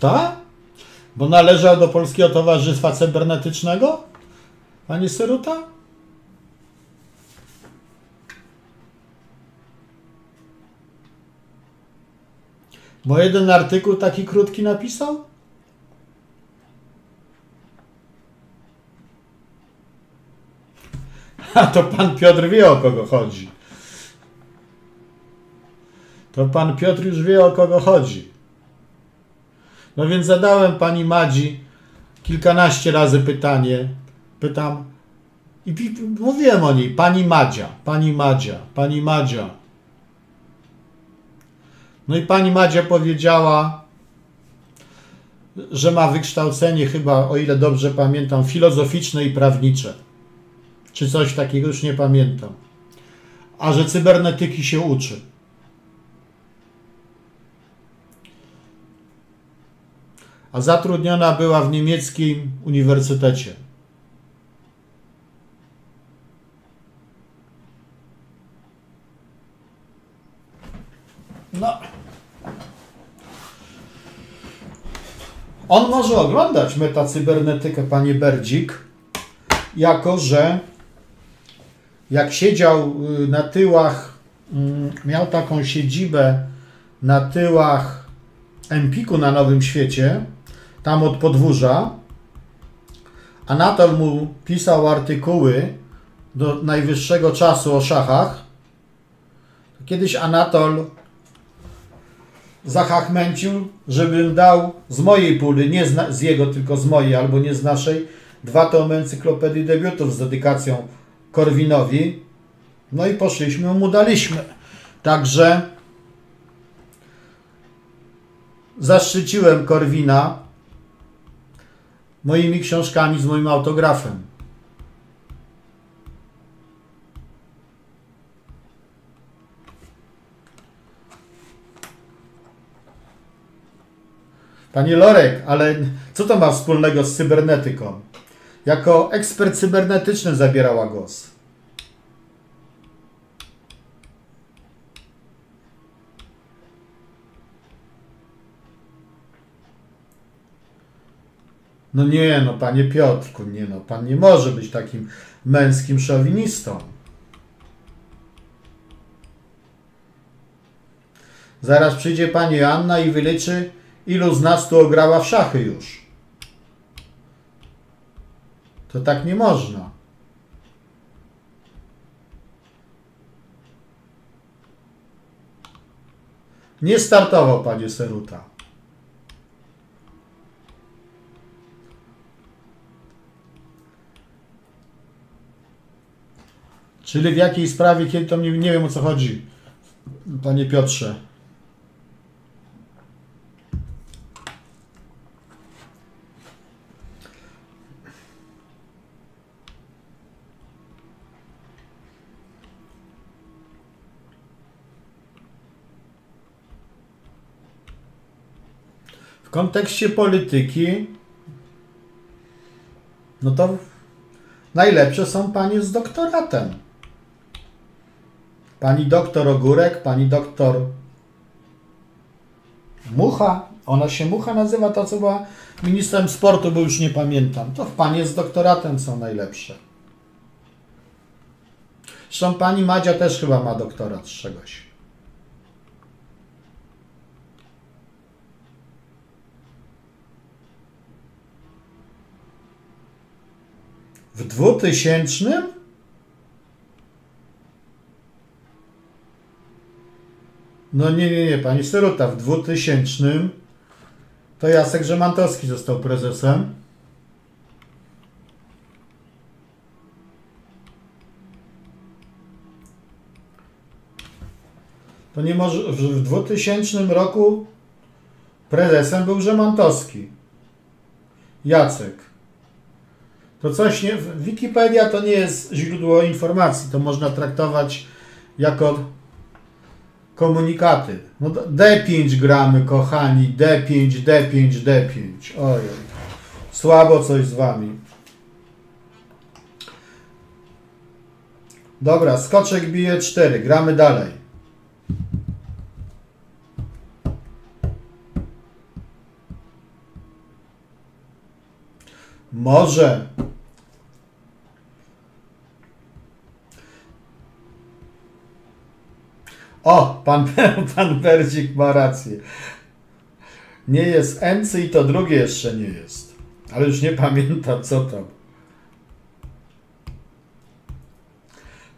Tak? Bo należał do Polskiego Towarzystwa Cybernetycznego? Panie Seruta? Bo jeden artykuł taki krótki napisał? A to pan Piotr wie o kogo chodzi. To pan Piotr już wie o kogo chodzi. No więc zadałem pani Madzi kilkanaście razy pytanie. Pytam i mówiłem o niej. Pani Madzia, pani Madzia, pani Madzia. No i pani Madzia powiedziała, że ma wykształcenie chyba, o ile dobrze pamiętam, filozoficzne i prawnicze. Czy coś takiego, już nie pamiętam. A że cybernetyki się uczy. A zatrudniona była w niemieckim uniwersytecie. On może oglądać metacybernetykę, panie Berdzik, jako że jak siedział y, na tyłach, mm, miał taką siedzibę na tyłach Empiku na Nowym Świecie, tam od podwórza, Anatol mu pisał artykuły do najwyższego czasu o szachach. Kiedyś Anatol zachachmęcił, żebym dał z mojej puli, nie z, z jego, tylko z mojej, albo nie z naszej, dwa tomy encyklopedii debiutów z dedykacją Korwinowi. No i poszliśmy, mu daliśmy. Także zaszczyciłem Korwina moimi książkami z moim autografem. Panie Lorek, ale co to ma wspólnego z cybernetyką? Jako ekspert cybernetyczny zabierała głos. No nie, no panie Piotrku, nie no, pan nie może być takim męskim szowinistą. Zaraz przyjdzie pani Anna i wyliczy, ilu z nas tu ograła w szachy już. To tak nie można. Nie startował panie Seruta. Czyli w jakiej sprawie, kiedy to nie, nie wiem o co chodzi, panie Piotrze. W kontekście polityki, no to najlepsze są panie z doktoratem. Pani doktor Ogórek, pani doktor Mucha, ona się Mucha nazywa, ta co była ministrem sportu, bo już nie pamiętam. To w panie z doktoratem są najlepsze. Zresztą pani Madzia też chyba ma doktorat z czegoś. W dwutysięcznym? No nie, nie, nie, pani Serota, w 2000 To Jacek Żemantowski został prezesem. To nie może. W 2000 roku prezesem był Żemantowski. Jacek. To coś nie. Wikipedia to nie jest źródło informacji. To można traktować jako komunikaty. No D5 gramy, kochani. D5, D5, D5. Ojej. Słabo coś z wami. Dobra, skoczek bije 4. Gramy dalej. Może. O, pan, pan Berdzik ma rację. Nie jest Ency i to drugie jeszcze nie jest. Ale już nie pamiętam co tam.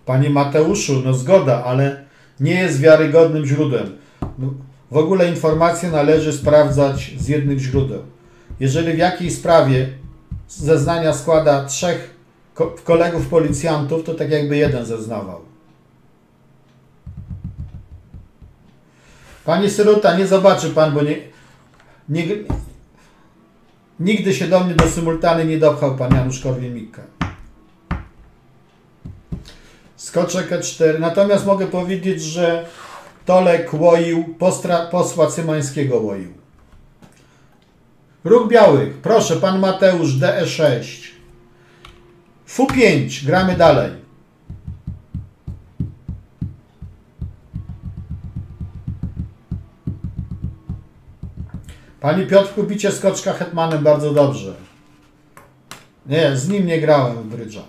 Panie Mateuszu, no zgoda, ale nie jest wiarygodnym źródłem. No, w ogóle informacje należy sprawdzać z jednych źródeł. Jeżeli w jakiejś sprawie zeznania składa trzech kolegów policjantów, to tak jakby jeden zeznawał. Panie Syruta, nie zobaczy pan, bo nie, nie, nigdy się do mnie do symultany nie dopchał pan Janusz Korwin-Mikke. Skoczek E4. Natomiast mogę powiedzieć, że Tolek łoił, posła Cymańskiego łoił. Róg białych. Proszę, pan Mateusz, DE6. Fu5. Gramy dalej. Pani Piotr, kupicie skoczka hetmanem bardzo dobrze. Nie, z nim nie grałem w brydża.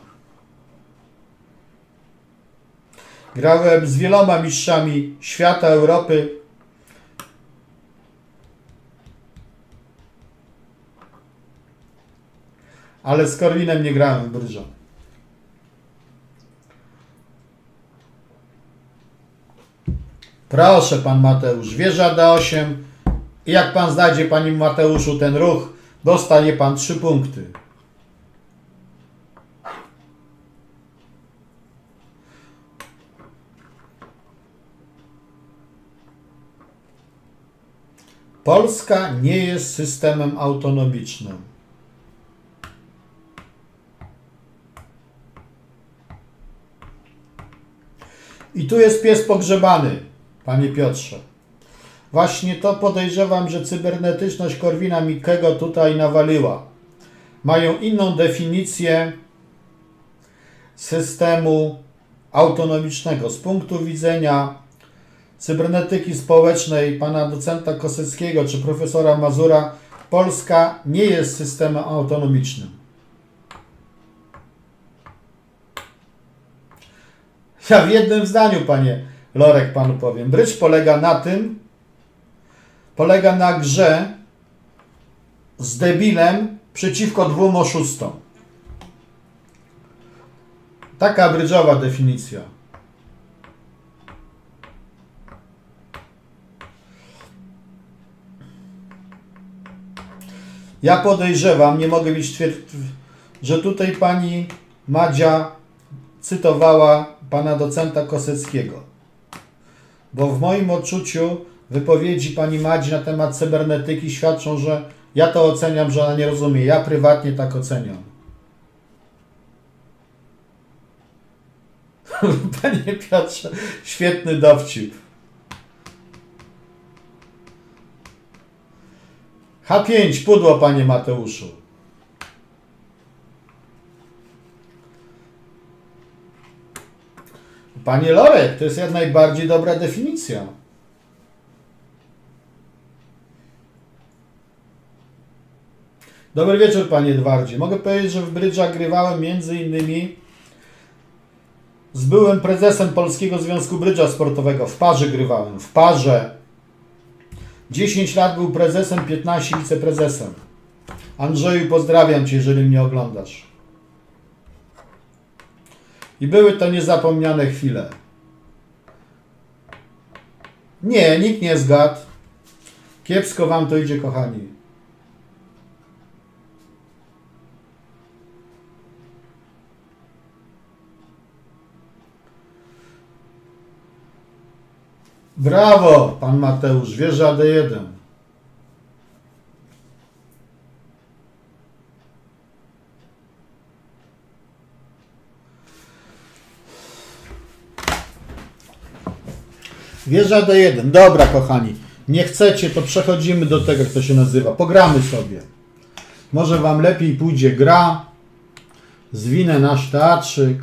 Grałem z wieloma mistrzami świata, Europy. Ale z Korwinem nie grałem w brydża. Proszę, pan Mateusz, wieża D8. I jak pan znajdzie, panie Mateuszu, ten ruch, dostanie pan trzy punkty. Polska nie jest systemem autonomicznym. I tu jest pies pogrzebany, panie Piotrze. Właśnie to podejrzewam, że cybernetyczność Korwina Mikkego tutaj nawaliła. Mają inną definicję systemu autonomicznego. Z punktu widzenia cybernetyki społecznej pana docenta Koseckiego czy profesora Mazura, Polska nie jest systemem autonomicznym. Ja w jednym zdaniu, panie Lorek, panu powiem. Brycz polega na tym, polega na grze z debilem przeciwko dwóm oszustom. Taka brydżowa definicja. Ja podejrzewam, nie mogę być twierd... że tutaj pani Madzia cytowała pana docenta Koseckiego. Bo w moim odczuciu wypowiedzi pani Madzi na temat cybernetyki świadczą, że ja to oceniam, że ona nie rozumie. Ja prywatnie tak oceniam. Panie Piotrze, świetny dowcip. H5, pudło, panie Mateuszu. Panie Lorek, to jest jak najbardziej dobra definicja. Dobry wieczór, panie Edwardzie. Mogę powiedzieć, że w brydża grywałem między innymi z byłym prezesem Polskiego Związku Brydża Sportowego. W parze grywałem, w parze. 10 lat był prezesem, 15 wiceprezesem. Andrzeju, pozdrawiam Cię, jeżeli mnie oglądasz. I były to niezapomniane chwile. Nie, nikt nie zgadł. Kiepsko wam to idzie, kochani. Brawo, pan Mateusz, wieża D1. Wieża D1. Dobra, kochani. Nie chcecie, to przechodzimy do tego, jak to się nazywa. Pogramy sobie. Może wam lepiej pójdzie gra. Zwinę nasz teatrzyk.